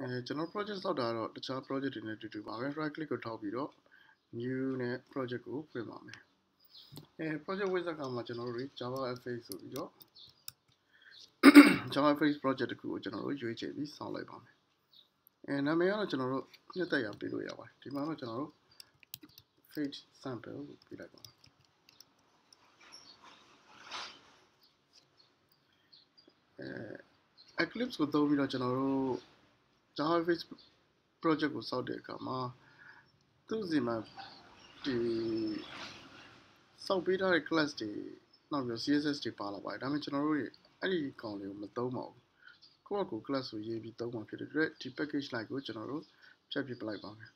အဲကျွန်တော် project ဆောက်တာတော့တခြား project တွေနဲ့တူတူပါပဲ right click ကိုထောက်ပြီးတော့ new နဲ့ project ကိုဖွင့်ပါမယ်အဲ project wizard ကမှကျွန်တော်တို့ Java FX ဆိုပြီးတော့ Java FX project တခုကိုကျွန်တော်တို့ရွေးချယ်ပြီးဆောက်လိုက်ပါမယ်အဲနာမည်ကတော့ကျွန်တော်တို့ညှက်တက်ရပေးလို့ရပါတယ်ဒီမှာတော့ကျွန်တော်တို့ fake sample ကိုပေးလိုက်ပါမယ်အဲ Eclipse ကိုသုံးပြီးတော့ကျွန်တော်တို့ JavaFX project ကိုစောက်တဲ့အခါမှာသူ့စီမှာဒီစောက်ပေးထားတဲ့ class တွေနောက်ပြီး CSS တွေပါလာပါတယ်ဒါပေမဲ့ကျွန်တော်တို့တွေအဲ့ဒီကောင်လေးကိုမသုံးပါဘူးကိုယ့်အကူ class ကိုရေးပြီးသုံးမှာဖြစ်တဲ့အတွက်ဒီ package like ကိုကျွန်တော်တို့ဖြတ်ပြပလိုက်ပါမယ်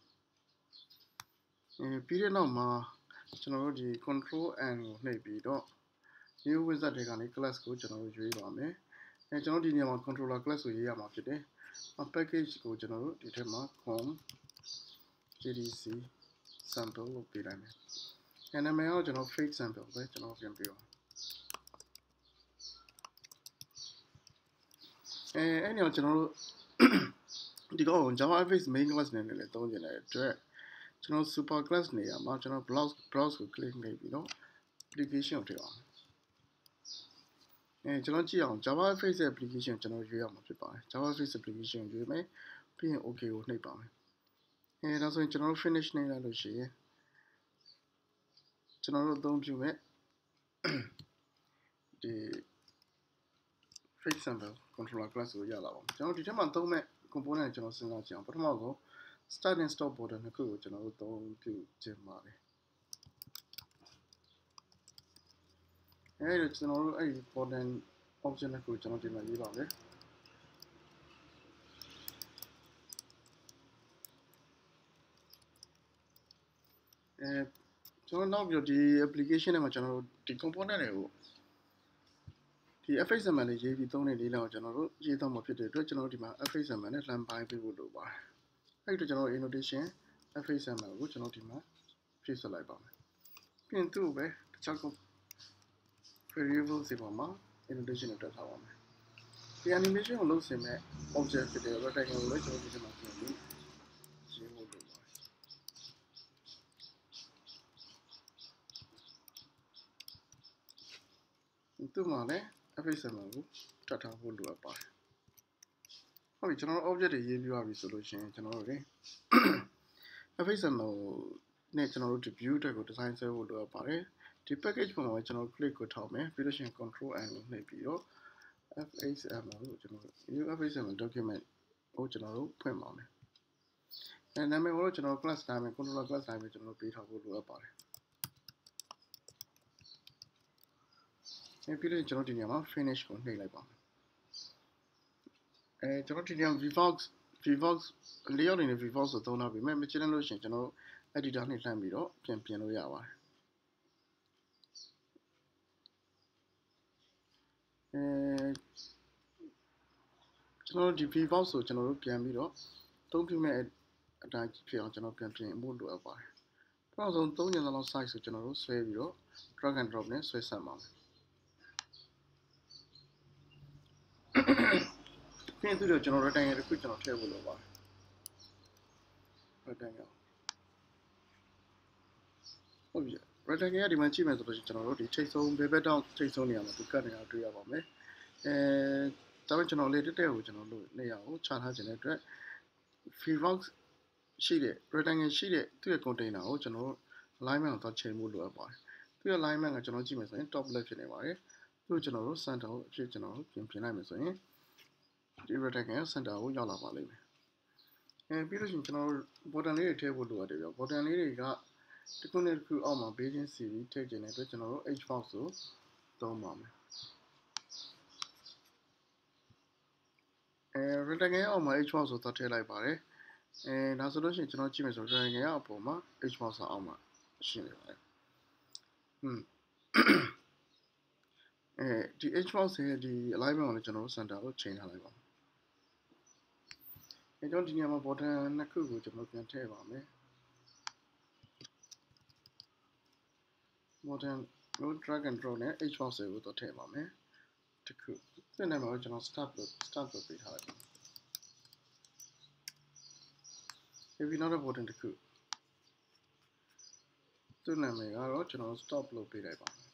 အဲပြီးတဲ့နောက်မှာကျွန်တော်တို့ဒီ control n ကိုနှိပ်ပြီးတော့ new wizard တွေကနေ class ကိုကျွန်တော်တို့ရွေးပါမယ်အဲကျွန်တော်ဒီနေရာမှာ controller class ကိုရေးရမှာဖြစ်တယ် package ကိုကျွန်တော်တို့ဒီထက်မှာ com gdc sample လို့ပေးလိုက်မယ်။အဲနာမည်ကကျွန်တော် fake sample ပဲကျွန်တော်ပြန်ပြအောင်။အဲအဲ့ဒီတော့ကျွန်တော်တို့ဒီကောင် JavaFX main class နဲ့လည်းသုံးကျင်တဲ့အတွက်ကျွန်တော် super class နေရာမှာကျွန်တော် browse browse ကို click လုပ်ပြီးတော့ application ကိုထည့်အောင် အဲကျွန်တော်ကြည့်အောင် JavaFX application ကျွန်တော်ရွေးရမှာဖြစ်ပါတယ် JavaFX application ရွေးမယ်ပြီးရင် OK ကိုနှိပ်ပါမယ်အဲဒါဆိုရင်ကျွန်တော်တို့ finish နေလိုက်လို့ရှိရင်ကျွန်တော်တို့အသုံးပြုမဲ့ဒီ fake sample controller class ကိုရလာပါမယ်ကျွန်တော်ဒီထဲမှာသုံးမဲ့ component ကျွန်တော်စဉ်းစားကြည့်အောင်ပထမဆုံး start and stop border နှစ်ခုကိုကျွန်တော်တို့သုံးပြုခြင်းပါတယ် အဲဒီကျွန်တော်တို့အဲ့ဒီ border option တစ်ခုကျွန်တော်ဒီမှာရေးပါမယ်အဲကျွန်တော်နောက်ပြီးတော့ဒီ application ထဲမှာကျွန်တော်တို့ဒီ component တွေကိုဒီ fxml လေးရေးပြီးသုံးတဲ့လေးလောက်ကျွန်တော်တို့ရေးသုံးမှာဖြစ်တဲ့အတွက်ကျွန်တော်တို့ဒီမှာ fxml နဲ့ run ပိုင်းပေးဖို့လိုပါတယ်အဲ့ဒီတော့ကျွန်တော်တို့ annotation fxml ကိုကျွန်တော်ဒီမှာဖြည့်ဆွလိုက်ပါမယ်ပြီးရင်သူ့ပဲတခြား variable စီပေါ်မှာ annotation နဲ့တက်ထားပါမယ်ဒီ animation ကိုလုပ်စင်မဲ့ object ဖြစ်တဲ့ rectangle ကိုလည်းကျွန်တော်ဒီမှာပြင်ပြီးရေးဖို့လိုပါတယ်သူ့မှာလည်း fxml ကိုတတ်ထားဖို့လိုအပ်ပါတယ်ဟုတ်ပြီကျွန်တော်တို့ object တွေရေးပြီးပါပြီဆိုလို့ရှိရင်ကျွန်တော်တို့လေ fxml နဲ့ကျွန်တော်တို့ဒီ view အတွက်ကို design ဆွဲဖို့လိုအပ်ပါတယ် ဒီ package ပုံမှာကျွန်တော် click ကိုထောက်မယ်ပြီးလို့ရှိရင် control n ကိုနှိပ်ပြီးတော့ fxml ကိုကျွန်တော် new fxml document ကိုကျွန်တော်တို့ဖွင့်ပါမယ်အဲနာမည်ကိုကျွန်တော် class နာမည် controller class နာမည်ကျွန်တော်ပေးထားဖို့လိုအပ်ပါတယ်အဲပြီးတော့ကျွန်တော်ဒီနေရာမှာ finish ကိုနှိပ်လိုက်ပါမယ်အဲကျွန်တော်ဒီနေရာ vvox vvox လေးရောက်နေတဲ့ vvox ကိုသုံးထားပြီမဲ့မချင်လို့ရှိရင်ကျွန်တော် editor နှိပ်လှမ်းပြီးတော့ပြန်ပြင်လို့ရပါတယ် အဲကျွန်တော်ဒီ vvox ကိုကျွန်တော်တို့ပြန်ပြီးတော့သုံးပြမဲ့အတိုင်းဖြစ်အောင်ကျွန်တော်ပြန်ပြင်ဖို့လိုအပ်ပါတယ်ပထမဆုံး3ညလောက် size ကိုကျွန်တော်တို့ဆွဲပြီးတော့ drag and drop နဲ့ဆွဲဆက်ပါမယ်ပြီးရင်သူတို့ကျွန်တော် rectangle တစ်ခုကျွန်တော်ထည့်ဖို့လိုပါတယ် rectangle ဟုတ်ပြီ rectangle ကဒီမှာကြည့်မယ်ဆိုလို့ရှိရင်ကျွန်တော်တို့ဒီထိတ်ဆုံးဘယ်ဘက်တောင်ထိတ်ဆုံးနေရာမှာသူကတ်နေတာတွေ့ရပါမယ်အဲဒါပေမဲ့ကျွန်တော်လေးတက်တက်ကိုကျွန်တော်လို့နေရာကိုခြာထားခြင်းတဲ့အတွက် freebox ရှိတဲ့ rectangle ရှိတဲ့သူ့ရဲ့ container ကိုကျွန်တော် alignment ကိုတော့ချိန်ဖို့လိုအပ်ပါတယ်သူ့ရဲ့ alignment ကကျွန်တော်ကြည့်မယ်ဆိုရင် top left ဖြစ်နေပါတယ်သူ့ကျွန်တော်တို့ center ကိုအဖြစ်ကျွန်တော်ပြင်ပြင်လိုက်မယ်ဆိုရင်ဒီ rectangle center ကိုရောက်လာပါလိမ့်မယ်အဲပြီးလို့ရှိရင်ကျွန်တော် button လေးတွေထည့်ဖို့လိုအပ်တယ်ဗျ button လေးတွေက တစ်ခုနဲ့တစ်ခုအောက်မှာဘေးချင်းစီပြီးထည့်ခြင်းတဲ့အတွက်ကျွန်တော်တို့ hbox ကိုသုံးပါမယ်အဲ rectangle အောက်မှာ hbox ကိုသတ်ထည့်လိုက်ပါတယ်အဲဒါဆိုလို့ရှိရင်ကျွန်တော်ကြည့်မယ်ဆို rectangle အပေါ်မှာ hbox အောက်မှာရှိနေပါတယ်ဟွန်းအဲဒီ hbox ရဲ့ဒီ alignment ကိုလည်းကျွန်တော်တို့ center ကိုချိန်ထားလိုက်ပါမယ်အဲကျွန်တော်ဒီနေရာမှာ button နှစ်ခုကိုကျွန်တော်ပြန်ထည့်ပါမယ် modern road drag and drop နဲ့ h box ကိုတော့ထည့်ပါမယ်တခုဒီနေ့မှာကျွန်တော် start လို့ start လို့ပေးထားလိုက်ပါ heavy နောက်တဲ့ button တစ်ခုသူ့နာမည်ကတော့ကျွန်တော် stop လုပ်ပေးလိုက်ပါမယ်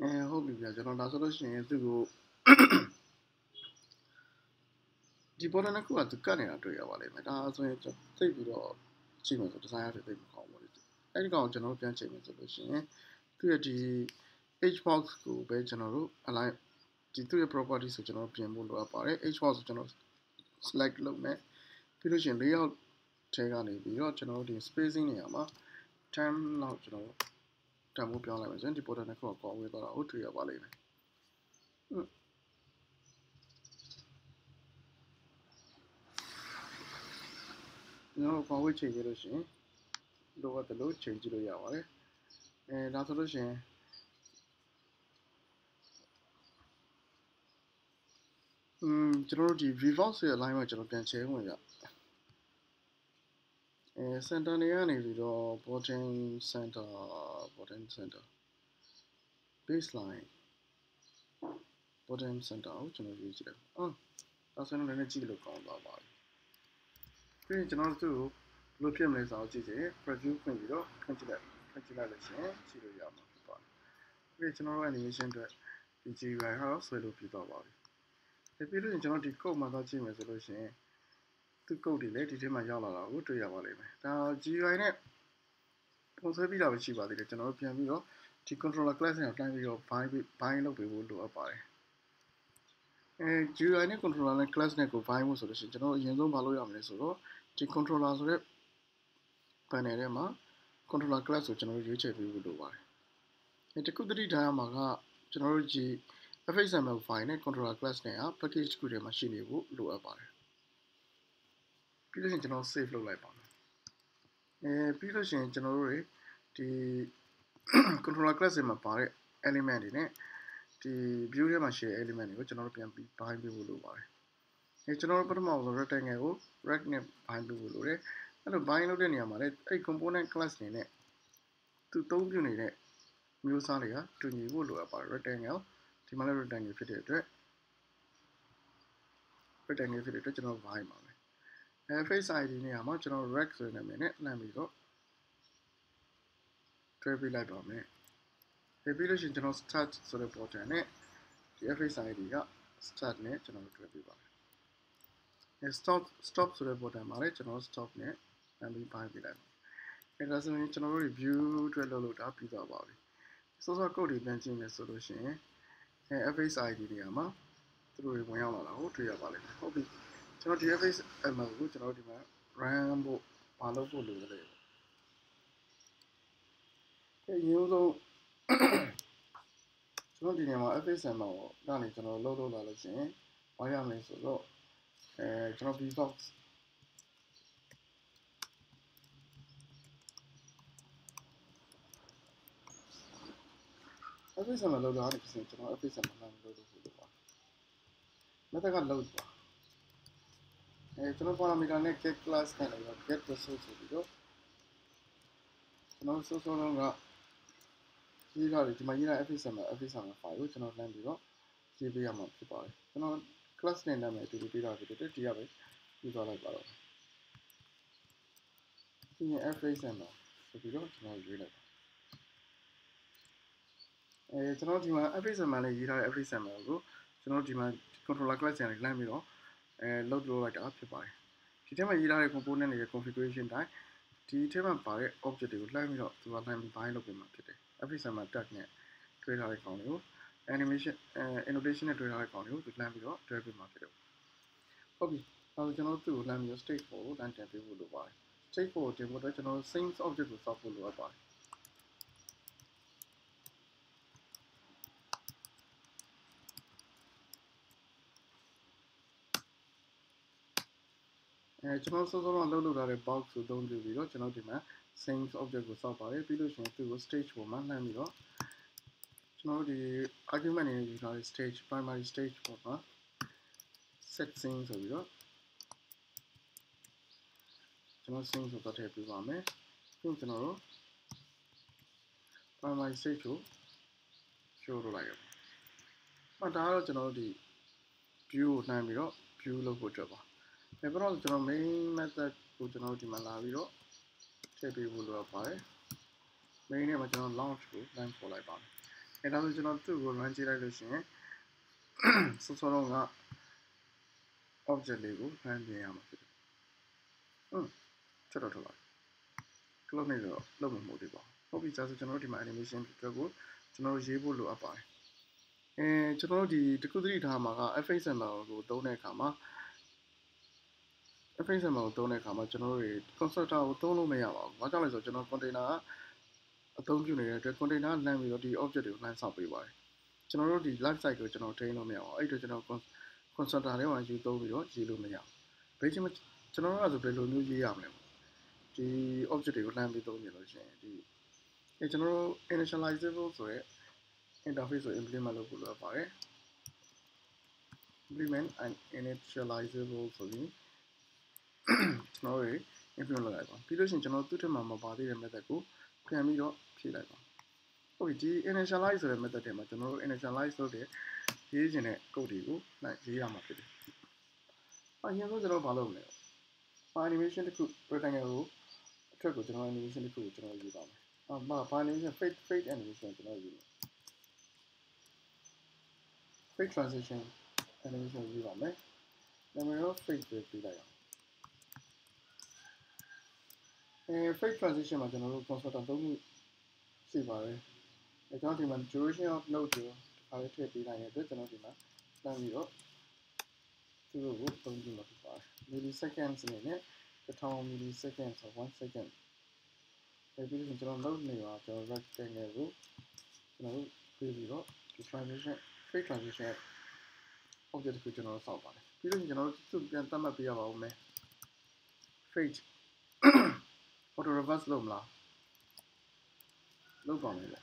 အဲဟုတ်ပြီဗျာကျွန်တော်ဒါဆိုလို့ရှိရင်သူ့ကို ဒီ button တစ်ခုကသူကတ်နေတာတွေ့ရပါလိမ့်မယ်ဒါဆိုရင်သိပြီးတော့ချိန်မယ်ဆို design ရတဲ့သိမကောင်းဘူးလေအဲ့ဒီကောင်ကျွန်တော်ပြန်ချိန်မယ်ဆိုလို့ရှိရင်သူ့ရဲ့ဒီ hbox ကိုပဲကျွန်တော်တို့ align ဒီသူ့ရဲ့ property ဆိုကျွန်တော်ပြင်ဖို့လိုအပ်ပါတယ် hbox ဆိုကျွန်တော် select လုပ်မယ်ပြီးလို့ရှိရင် layout ထဲကနေပြီးတော့ကျွန်တော်တို့ဒီ spacing နေရာမှာ10လောက်ကျွန်တော်တန်ဖိုးပြောင်းလိုက်မယ်ဆိုရင်ဒီ border နှစ်ခုကကွာဝေးသွားတာကိုတွေ့ရပါလိမ့်မယ် ကျွန်တော်ကွာဝေးချိန်ကြည့်လို့ရှိရင်လိုအပ်တယ်လို့ချိန်ကြည့်လို့ရပါတယ်အဲဒါဆိုလို့ရှိရင်อืมကျွန်တော်တို့ဒီ revolve ဆိုတဲ့ line မှာကျွန်တော်ပြန်ချဲဝင်ရအဲ center နေရနေပြီးတော့ bottom center bottom center baseline bottom center ကိုကျွန်တော်ရွေးကြည့်လိုက်အော်ဒါဆိုရင်လည်းကြည့်လို့ကောင်းသွားပါပြီ ပြီးရင်ကျွန်တော်တို့ဘယ်လိုဖြစ်မလဲဆိုတော့ကြည့်ကြည့် preview ဖွင့်ပြီးတော့ဖွင့်ကြည့်လိုက်ဖွင့်ကြည့်လိုက်လို့ရှိရင်ကြည့်လို့ရမှာဖြစ်ပါတယ်ပြီးကျွန်တော်တို့ animation အတွက်ဒီ GUI ကတော့ဆွဲလို့ပြီးသွားပါပြီပြီးလို့ကျွန်တော်ဒီ code မှာတော့ကြည့်မယ်ဆိုလို့ရှိရင်သူ code တွေလည်းဒီထဲမှာရောက်လာတာကိုတွေ့ရပါလိမ့်မယ်ဒါ GUI နဲ့ပုံဆွဲပြီးတာပဲရှိပါသေးတယ်ကျွန်တော်တို့ပြန်ပြီးတော့ဒီ controller class နဲ့တိုင်းပြီးတော့ bind bind လုပ်ပေးဖို့လိုအပ်ပါတယ်အဲ GUI နဲ့ controller နဲ့ class နဲ့ကို bind ဖို့ဆိုလို့ရှိရင်ကျွန်တော်အရင်ဆုံးမလုပ်ရမလဲဆိုတော့ ဒီ controller ဆိုတဲ့ panel ထဲမှာ controller class ကိုကျွန်တော်တို့ရွေးချယ်ပေးဖို့လိုပါတယ်အဲတခုတတိထားရမှာကကျွန်တော်တို့ဒီ fxml file နဲ့ controller class နဲ့က package တစ်ခုထဲမှာရှိနေဖို့လိုအပ်ပါတယ်ပြီးလို့ရှိရင်ကျွန်တော် save လုပ်လိုက်ပါမယ်အဲပြီးလို့ရှိရင်ကျွန်တော်တို့တွေဒီ controller class တွေမှာပါတဲ့ element တွေနဲ့ဒီ view ထဲမှာရှိတဲ့ element တွေကိုကျွန်တော်တို့ပြန်ပြီး bind ပေးဖို့လိုပါတယ်အဲကျွန်တော်တို့ပထမဆုံး rectangle ကို rect နဲ့ bind ပေးဖို့လိုတယ်အဲ့လို bind လုပ်တဲ့နေရာမှာလည်းအဲ့ component class တွေနဲ့သူသုံးပြုနေတဲ့မျိုးစားတွေကတူညီဖို့လိုအပ်ပါတယ် rectangle ဒီမှာလည်း rectangle ဖြစ်တဲ့အတွက် rectangle ဖြစ်တဲ့အတွက်ကျွန်တော် y ပါမယ်အဲ face id နေရာမှာကျွန်တော် rect ဆိုတဲ့နာမည်နဲ့နှမ်းပြီးတော့တွဲပေးလိုက်ပါမယ်အဲပြီးလို့ရှိရင်ကျွန်တော် start ဆိုတဲ့ button နဲ့ဒီ face id က start နဲ့ကျွန်တော်တွဲပေးပါမယ်အဲ stop stop ဆိုတဲ့ button မှာလည်းကျွန်တော် stop နဲ့နှမ်းပြီးပိုင်းပေးလိုက်ပါအဲဒါဆိုရင်ကျွန်တော်တို့ review အတွက်လုပ်လို့ဒါပြီးသွားပါပြီစောစော code တွေပြန်ကြည့်မယ်ဆိုလို့ရှိရင်အဲ FX ID တွေမှာသူတို့တွေဝင်ရောက်လာတာကိုတွေ့ရပါလိမ့်မယ်ဟုတ်ပြီကျွန်တော်ဒီ FX ML ကိုကျွန်တော်ဒီမှာ run ဖို့မလုပ်ဖို့လိုတယ်အဲရင်းဆုံးကျွန်တော်ဒီနေရာမှာ FX ML ကိုကနေကျွန်တော်လုပ်လို့လာလို့ရှိရင်ဘာရမလဲဆိုတော့ အဲကျွန်တော် Vbox FSM မှာလောက်တာဒီပြင်ကျွန်တော် FSM မှာလောက်လို့လို့လို့ပါ။ method က load ပါ။အဲကျွန်တော် parameter နဲ့ get class နဲ့လည်း get resource ဆိုပြီးတော့ကျွန်တော် source လုံးကရေးထားတယ်ဒီမှာရေးထား FSM မှာ FSM မှာ file ကိုကျွန်တော်လမ်းပြီးတော့ရေးပေးရမှာဖြစ်ပါတယ်။ကျွန်တော် class နဲ့နာမည်အတူတူပေးထားပြီးတော့ဒီရပဲပြီးသွားလိုက်ပါတော့။ဒီ FSM မှာဆိုပြီးတော့ကျွန်တော်ရေးလိုက်ပါအဲကျွန်တော်ဒီမှာ FXML လေးရေးထားတဲ့ FXML ကိုကျွန်တော်ဒီမှာ controller class ကနေလှမ်းပြီးတော့အဲ load လုပ်လိုက်တာဖြစ်ပါတယ်ဒီထဲမှာရေးထားတဲ့ component တွေရဲ့ configuration တိုင်းဒီထဲမှာပါတဲ့ object တွေကိုလှမ်းပြီးတော့သူကလှမ်းပြီး bind လုပ်ပေးမှာဖြစ်တယ် FXML tag နဲ့တွဲထားတဲ့ကောင်တွေကို animation အဲ annotation နဲ့တွဲထားတဲ့ကောင်တွေကို သူလှမ်းပြီးတော့တွဲပေးမှာဖြစ်တယ်ဟုတ်ပြီအဲဒါကျွန်တော်သူ့ကိုလှမ်းပြီးတော့ state 4ကိုလမ်းတင်ပေးဖို့လိုပါတယ် state 4ကိုတင်ဖို့အတွက်ကျွန်တော် same object ကိုစောက်ဖို့လိုအပ်ပါတယ်အဲကျွန်တော်စောစောကလှုပ်လှုပ်ထားတဲ့ box ကိုသုံးပြပြီးတော့ကျွန်တော်ဒီမှာ same object ကိုစောက်ပါတယ်ပြီးလို့ရှိရင်သူ့ကို stage ပေါ်မှာလှမ်းပြီးတော့ ကျွန်တော်ဒီ argument အနေနဲ့ယူထားတဲ့ stage primary stage ပေါ်မှာ set scene ဆိုပြီးတော့ကျွန်တော် scene ဆိုတော့ထည့်ပေးပါမယ်ပြီးကျွန်တော်တို့ primary stage ကို show လုပ်လိုက်ရပါ။မှဒါကတော့ကျွန်တော်တို့ဒီ view ကိုနှမ်းပြီးတော့ view လုပ်ဖို့အတွက်ပါ။အဲတော့ကျွန်တော် main method ကိုကျွန်တော်တို့ဒီမှာလာပြီးတော့ထည့်ပေးဖို့လိုအပ်ပါတယ်။ main နဲ့မှာကျွန်တော် launch ကို run ပေါ်လိုက်ပါမယ်။ အဲဒါဆိုကျွန်တော်သူ့ကို run ကြည့်လိုက်လို့ရှိရင်စောစောတော့က object လေးကို run ပြင်ရမှာဖြစ်တယ်။ဟုတ်ချက်တော့ထွက်လာ။ clone နေတော့လုံးမမှုသေးပါဘူး။ဟုတ်ပြီကြာဆိုကျွန်တော်တို့ဒီမှာ animation အတွက်ကိုကျွန်တော်တို့ရေးဖို့လိုအပ်ပါတယ်။အဲကျွန်တော်တို့ဒီတခုသတိထားမှာက FXML ကိုသုံးတဲ့အခါမှာ FXML ကိုသုံးတဲ့အခါမှာကျွန်တော်တို့တွေ constructor ကိုသုံးလို့မရပါဘူး။ဘာကြောင့်လဲဆိုတော့ကျွန်တော် container က အသုံးပြုနေတဲ့အတွက် container လမ်းပြီးတော့ဒီ object တွေကိုလမ်းဆောက်ပေးပါတယ်။ကျွန်တော်တို့ဒီ life cycle ကိုကျွန်တော်ထိန်းလို့မရပါဘူး။အဲ့အတွက်ကျွန်တော် constructor တွေမှာယူသုံးပြီးတော့ရေးလို့မရဘူး။ဘယ်ချိန်မှကျွန်တော်တို့ကဆိုဘယ်လိုမျိုးရေးရမလဲ။ဒီ object တွေကိုလမ်းပြီးသုံးနေလို့ရှိရင်ဒီအဲကျွန်တော်တို့ initializable ဆိုရဲ interface ကို implement လုပ်ဖို့လိုအပ်ပါတယ် implement and initializable ဆိုရင်ကျွန်တော်တို့ implement လုပ်လိုက်ပါပြီးလို့ရှိရင်ကျွန်တော်သူ့ထက်မှာမပါသေးတဲ့ method ကို ပြန်ပြီးတော့ဖြည့်လိုက်ပါဟုတ်ပြီဒီ initialize ဆိုတဲ့ method ထဲမှာကျွန်တော်တို့ initialize လုပ်တဲ့ရေးချင်တဲ့ code တွေကိုနိုင်ရေးရမှာဖြစ်တယ်အရင်ဆုံးကျွန်တော်ဘာလုပ်မလဲ animation တစ်ခု rectangle ကိုအထက်ကိုကျွန်တော် animation တစ်ခုကိုကျွန်တော်ရေးပါမယ်အာမဘာ animation fade fade animation ကျွန်တော်ရေးမယ် fade transition animation ရေးပါမယ်နာမည်တော့ fade ပဲပေးလိုက်အောင် အဲ fade transition မှာကျွန်တော်တို့ constructor သုံးခုရှိပါတယ်အဲကျွန်တော်ဒီမှာ duration of node ကိုအားလေးထည့်ပေးလိုက်တဲ့အတွက်ကျွန်တော်ဒီမှာစမ်းပြီးတော့သူတို့ကိုသုံးကြည့်မှာဖြစ်ပါတယ် milliseconds အနေနဲ့1000 milliseconds ဆို1 second အဲဒီလိုကျွန်တော်လုပ်နေပါကျွန်တော် rectangle ကိုကျွန်တော်တို့ပြီးပြီးတော့ဒီ transition fade transition object ကိုကျွန်တော်ဆောက်ပါတယ်ပြီးလို့ကျွန်တော်တို့သူ့ပြန်သတ်မှတ်ပေးရပါဦးမယ် fade auto reverse လုပ်မလားလုပ်ပါမယ်လေ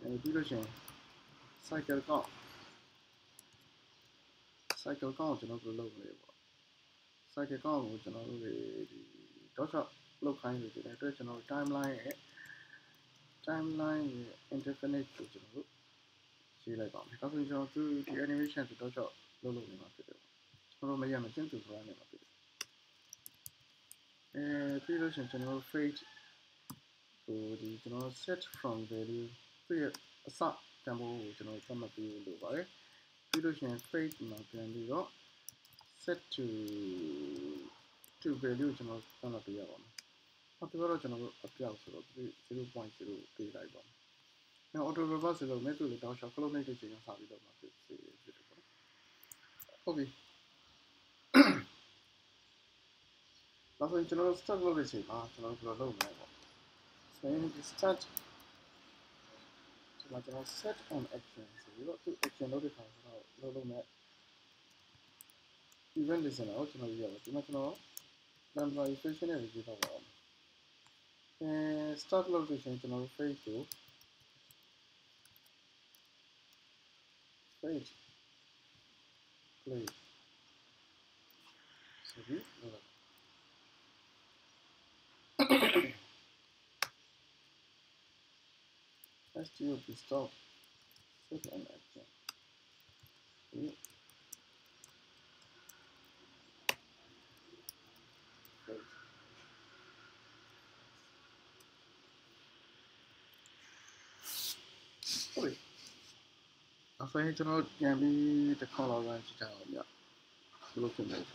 အဲပြီးလို့ရှိရင် cycle count cycle count ကိုကျွန်တော်တို့လုပ်နေပေါ့ cycle count ကိုကျွန်တော်တို့ဒီ dot shot လောက်ခိုင်းနေတယ်အတွက်ကျွန်တော်တို့ timeline ရဲ့ timeline ရဲ့ indefinite ကိုကျွန်တော်တို့ရေးလိုက်ပါမယ်ဒါဆိုရင်ကျွန်တော်သူဒီ animation ကိုတော့ချက်လုပ်လုပ်နေမှာဖြစ်တယ်ကျွန်တော်တို့မရမချင်းသူဆိုတာနေမှာဖြစ်တယ် အဲပြီးလို့ရှိရင်ကျွန်တော်တို့ fade ဟိုဒီကျွန်တော် set from value သူ့ရဲ့အစတန်ဖိုးကိုကျွန်တော်သတ်မှတ်ပေးလို့ပါတယ်ပြီးလို့ရှိရင် fade မှာပြန်ပြီးတော့ set to to value ကျွန်တော်သတ်မှတ်ပေးရပါမယ်။အခုတော့ကျွန်တော်တို့အပြောက်ဆိုတော့0.0ပေးလိုက်ပါမယ်။နောက် auto reverse လို့မဲ့သူလည်းတောက်လျှောက် clone နေတဲ့ချိန်ကစပြီးတော့မှဖြစ်စေဖြစ်တယ်ပေါ့။ဟုတ်ပြီ။ နောက်ဆုံးကျွန်တော်တို့ start လုပ်တဲ့ချိန်မှာကျွန်တော်တို့ဘယ်လိုလုပ်မလဲပေါ့။ဆိုရင် start ဒီမှာကျွန်တော် set on action ဆိုပြီးတော့သူ action လုပ်တဲ့ခါကျတော့လုပ်လို့မဲ့ event listener ကိုကျွန်တော်ရေးရတယ်ဒီမှာကျွန်တော် number equation နဲ့ရေးတော့ပါအောင်အဲ start လုပ်လို့ရှိရင်ကျွန်တော်တို့ fade ကို fade play ဆိုပြီးလု ပ်လိုက် STOP stop set and action ဒီဟုတ်ပြီအဖေကျွန်တော်ပြန်ပြီးတစ်ခေါက်လောက်ရကြည့်ကြအောင်ဗျဘယ်လိုဖြစ်လဲဟွ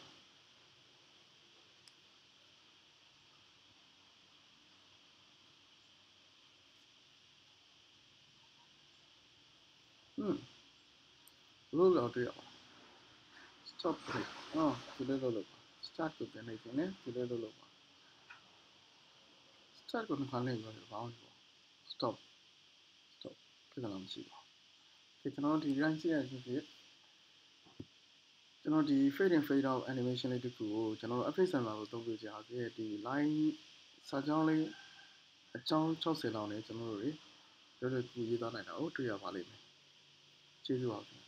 န်းဘယ် လိုလောက်တွေ့ရအောင် stop break အော်ဒီလိုလုပ်လို့ start ကိုပြန်လိုက်ခြင်းနဲ့ဒီလိုလုပ်လို့ပါ start ကိုနှခါလေးပြောရအောင် stop stop ဖြစ်လာမှမရှိပါဘူးကျွန်တော်ဒီ line ကြည့်ရခြင်းဖြင့်ကျွန်တော်ဒီ fade in fade out animation လေးတခုကိုကျွန်တော် FX Center ကိုသုံးပြကြအောင်ဒီ line စာကြောင်းလေးအကြောင်း60လောက်နဲ့ကျွန်တော်တို့တွေရုပ်ရည်ကူရေးသွားနိုင်တာကိုတွေ့ရပါလိမ့်မယ်ကျေးဇူးပါခင်